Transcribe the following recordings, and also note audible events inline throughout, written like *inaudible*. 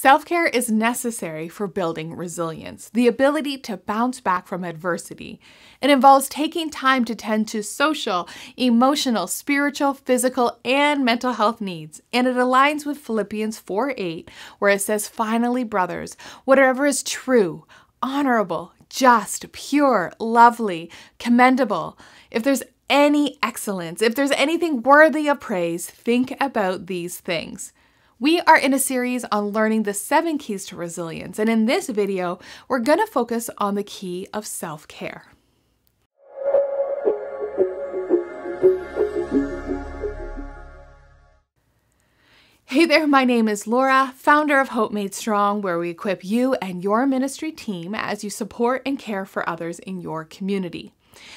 Self care is necessary for building resilience, the ability to bounce back from adversity. It involves taking time to tend to social, emotional, spiritual, physical, and mental health needs. And it aligns with Philippians 4 8, where it says, Finally, brothers, whatever is true, honorable, just, pure, lovely, commendable, if there's any excellence, if there's anything worthy of praise, think about these things. We are in a series on learning the seven keys to resilience, and in this video, we're going to focus on the key of self care. Hey there, my name is Laura, founder of Hope Made Strong, where we equip you and your ministry team as you support and care for others in your community.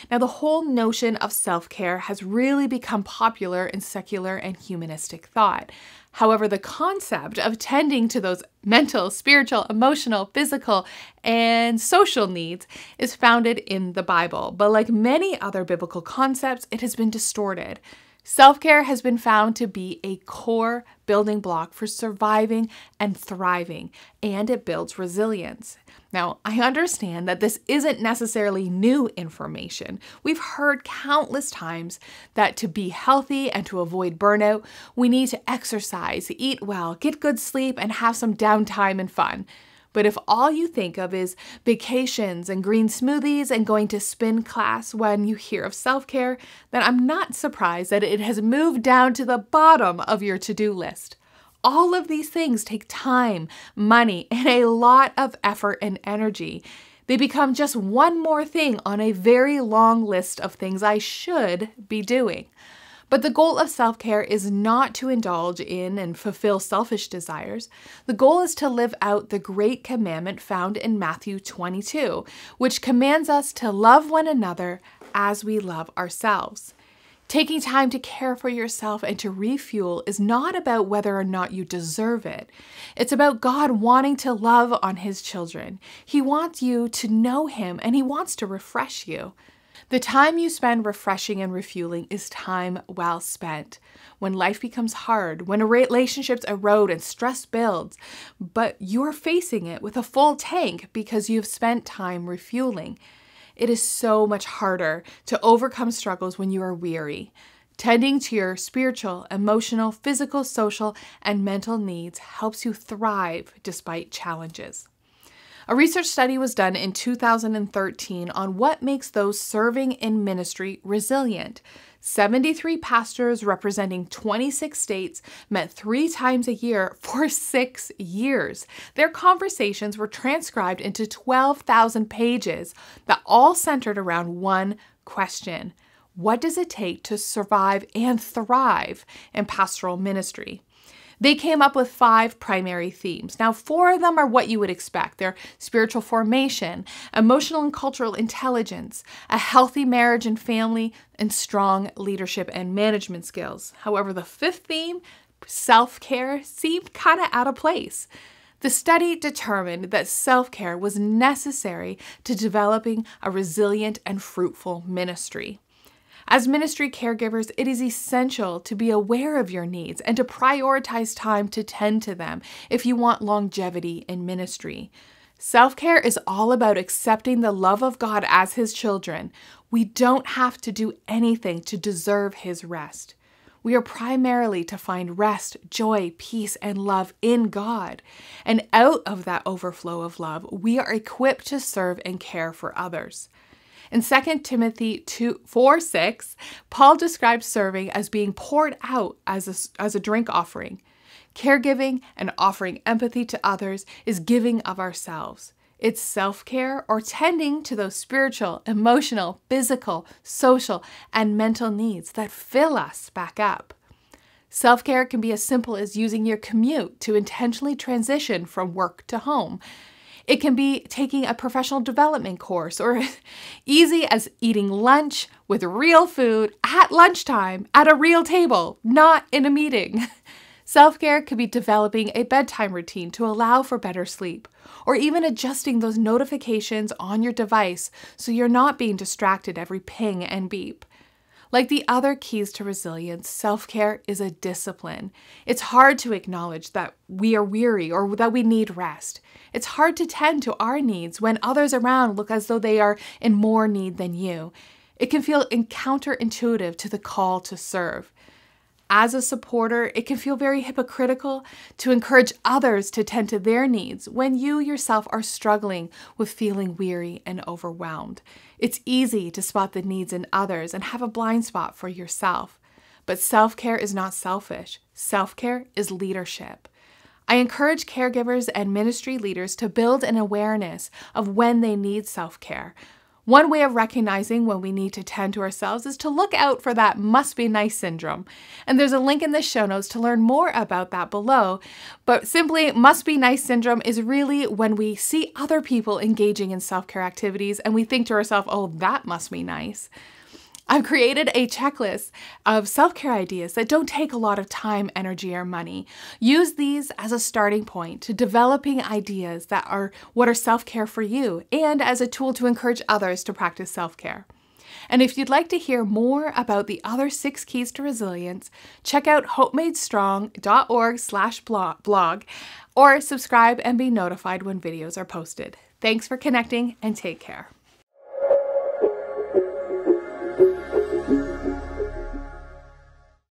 Now, the whole notion of self care has really become popular in secular and humanistic thought. However, the concept of tending to those mental, spiritual, emotional, physical, and social needs is founded in the Bible. But like many other biblical concepts, it has been distorted. Self care has been found to be a core building block for surviving and thriving, and it builds resilience. Now, I understand that this isn't necessarily new information. We've heard countless times that to be healthy and to avoid burnout, we need to exercise, eat well, get good sleep, and have some downtime and fun. But if all you think of is vacations and green smoothies and going to spin class when you hear of self care, then I'm not surprised that it has moved down to the bottom of your to do list. All of these things take time, money, *laughs* and a lot of effort and energy. They become just one more thing on a very long list of things I should be doing. But the goal of self care is not to indulge in and fulfill selfish desires. The goal is to live out the great commandment found in Matthew 22, which commands us to love one another as we love ourselves. Taking time to care for yourself and to refuel is not about whether or not you deserve it. It's about God wanting to love on His children. He wants you to know Him and He wants to refresh you. The time you spend refreshing and refueling is time well spent. When life becomes hard, when relationships erode and stress builds, but you're facing it with a full tank because you've spent time refueling. It is so much harder to overcome struggles when you are weary. Tending to your spiritual, emotional, physical, social, and mental needs helps you thrive despite challenges. A research study was done in 2013 on what makes those serving in ministry resilient. 73 pastors representing 26 states met three times a year for six years. Their conversations were transcribed into 12,000 pages that all centered around one question What does it take to survive and thrive in pastoral ministry? They came up with five primary themes. Now, four of them are what you would expect they're spiritual formation, emotional and cultural intelligence, a healthy marriage and family, and strong leadership and management skills. However, the fifth theme, self care, seemed kind of out of place. The study determined that self care was necessary to developing a resilient and fruitful ministry. As ministry caregivers, it is essential to be aware of your needs and to prioritize time to tend to them if you want longevity in ministry. Self care is all about accepting the love of God as His children. We don't have to do anything to deserve His rest. We are primarily to find rest, joy, peace, and love in God. And out of that overflow of love, we are equipped to serve and care for others. In 2 Timothy 2, 4 6, Paul describes serving as being poured out as a, as a drink offering. Caregiving and offering empathy to others is giving of ourselves. It's self care or tending to those spiritual, emotional, physical, social, and mental needs that fill us back up. Self care can be as simple as using your commute to intentionally transition from work to home. It can be taking a professional development course or *laughs* easy as eating lunch with real food at lunchtime at a real table, not in a meeting. *laughs* Self care could be developing a bedtime routine to allow for better sleep, or even adjusting those notifications on your device so you're not being distracted every ping and beep. Like the other keys to resilience, self care is a discipline. It's hard to acknowledge that we are weary or that we need rest. It's hard to tend to our needs when others around look as though they are in more need than you. It can feel counterintuitive to the call to serve. As a supporter, it can feel very hypocritical to encourage others to tend to their needs when you yourself are struggling with feeling weary and overwhelmed. It's easy to spot the needs in others and have a blind spot for yourself. But self care is not selfish, self care is leadership. I encourage caregivers and ministry leaders to build an awareness of when they need self care one way of recognizing when we need to tend to ourselves is to look out for that must be nice syndrome. And there's a link in the show notes to learn more about that below. But simply, must be nice syndrome is really when we see other people engaging in self care activities and we think to ourselves, oh, that must be nice. I've created a checklist of self care ideas that don't take a lot of time, energy, or money. Use these as a starting point to developing ideas that are what are self care for you and as a tool to encourage others to practice self care. And if you'd like to hear more about the other six keys to resilience, check out hopemadestrong.org slash blog or subscribe and be notified when videos are posted. Thanks for connecting and take care.